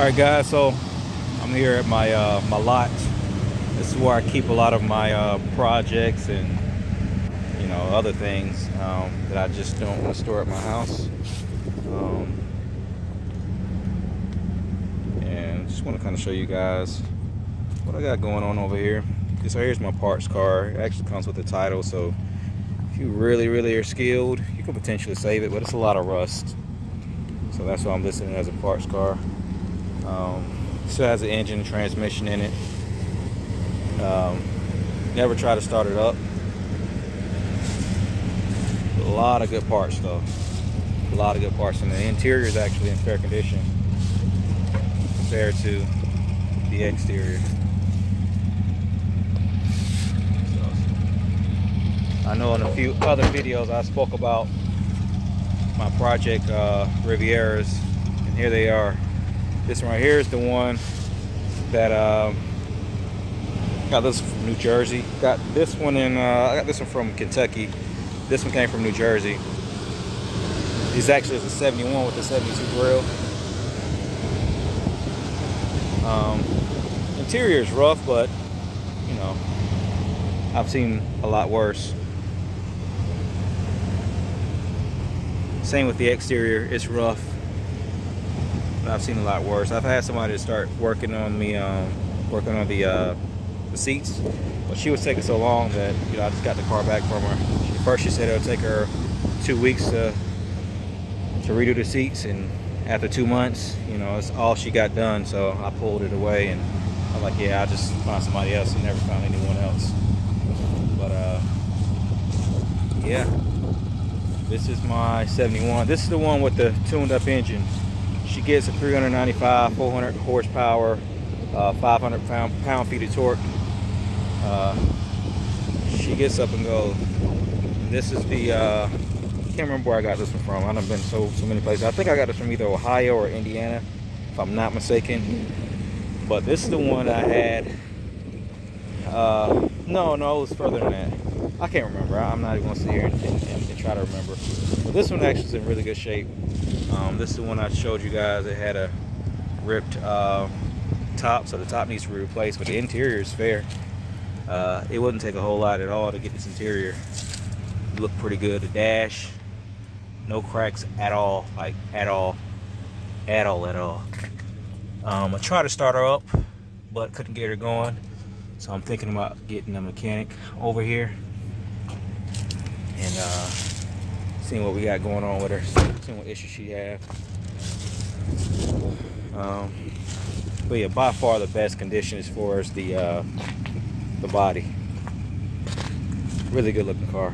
All right, guys. So I'm here at my uh, my lot. This is where I keep a lot of my uh, projects and you know other things um, that I just don't want to store at my house. Um, and just want to kind of show you guys what I got going on over here. Right here's my parts car. It actually comes with the title, so if you really, really are skilled, you can potentially save it, but it's a lot of rust. So that's why I'm listing it as a parts car. Um, still has an engine and transmission in it. Um, never try to start it up. A lot of good parts though. A lot of good parts, and the interior is actually in fair condition compared to the exterior. I know in a few other videos I spoke about my project uh, Rivieras, and here they are. This one right here is the one that um, got this from New Jersey. Got this one in. Uh, I got this one from Kentucky. This one came from New Jersey. This actually is a 71 with a 72 grill. Um, interior is rough, but you know, I've seen a lot worse. Same with the exterior, it's rough. I've seen a lot worse. I've had somebody to start working on me, um, working on the, uh, the seats, but she was taking so long that you know I just got the car back from her. First, she said it'll take her two weeks to to redo the seats, and after two months, you know, it's all she got done. So I pulled it away, and I'm like, yeah, I'll just find somebody else. And never found anyone else. But uh, yeah. This is my 71. This is the one with the tuned up engine. She gets a 395, 400 horsepower, uh, 500 pound, pound feet of torque. Uh, she gets up and goes. This is the, uh, can't remember where I got this one from. I've been so, so many places. I think I got this from either Ohio or Indiana, if I'm not mistaken. But this is the one I had. Uh, no, no, it was further than that. I can't remember. I'm not even gonna sit here and, and, and, try to remember. But this one actually is in really good shape. Um, this is the one I showed you guys. It had a ripped uh, top, so the top needs to be replaced. But the interior is fair. Uh, it wouldn't take a whole lot at all to get this interior look pretty good. The dash, no cracks at all, like at all, at all, at all. Um, I tried to start her up, but couldn't get her going. So I'm thinking about getting a mechanic over here and uh, seeing what we got going on with her, seeing what issues she have. Um, but yeah, by far the best condition as far as the uh, the body. Really good looking car.